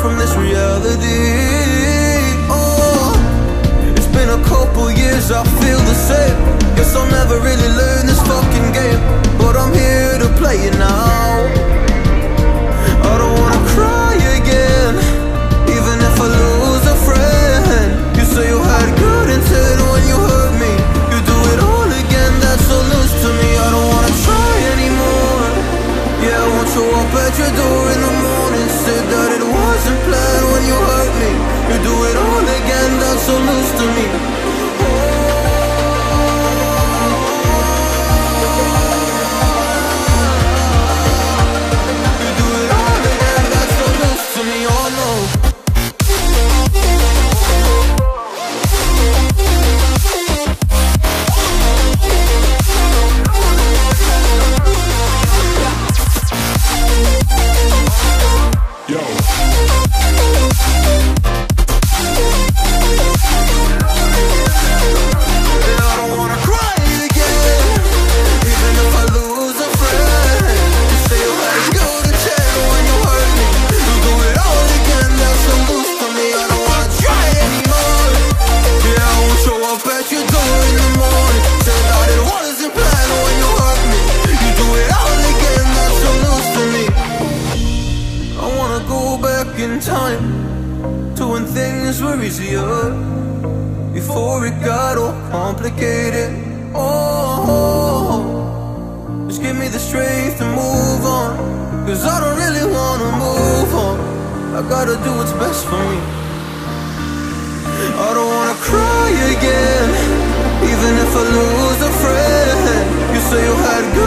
from this reality. Oh, it's been a couple years, I feel the same. Guess I'll never really learn back in time to when things were easier. Before it got all complicated. Oh, just give me the strength to move on. Cause I don't really wanna move on. I gotta do what's best for me. I don't wanna cry again, even if I lose a friend. You say you had good.